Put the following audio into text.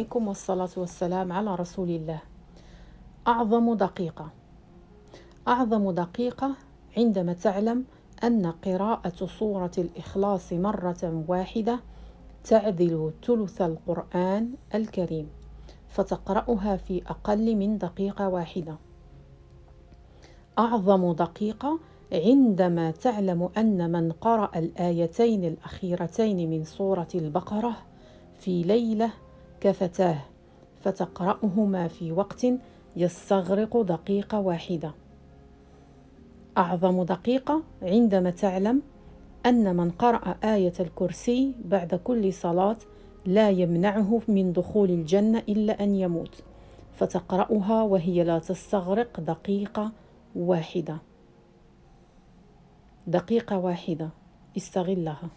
عليكم والصلاة والسلام على رسول الله. أعظم دقيقة. أعظم دقيقة عندما تعلم أن قراءة سورة الإخلاص مرة واحدة تعدل ثلث القرآن الكريم فتقرأها في أقل من دقيقة واحدة. أعظم دقيقة عندما تعلم أن من قرأ الآيتين الأخيرتين من سورة البقرة في ليلة كفتاه فتقرأهما في وقت يستغرق دقيقة واحدة. أعظم دقيقة عندما تعلم أن من قرأ آية الكرسي بعد كل صلاة لا يمنعه من دخول الجنة إلا أن يموت فتقرأها وهي لا تستغرق دقيقة واحدة. دقيقة واحدة استغلها.